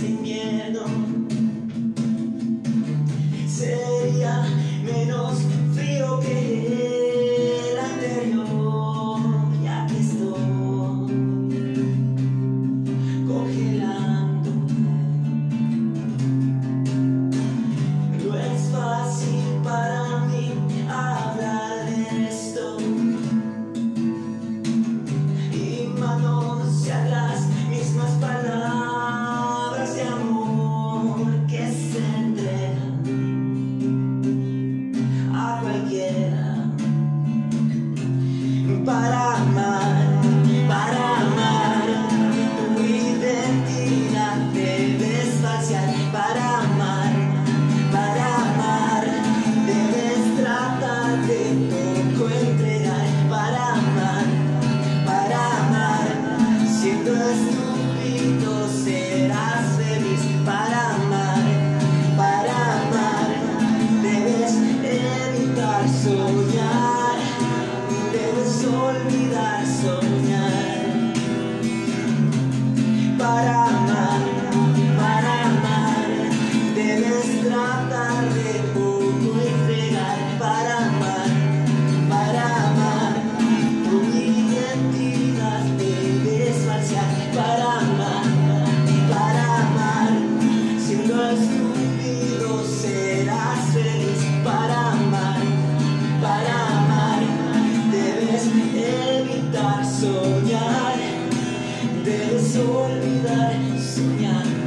sin. para amar. olvidar soñar. Para amar para amar debes tratar de poco entregar. Para amar para amar tu identidad debes falsear para amar para amar siendo el soñar, debes olvidar, soñar.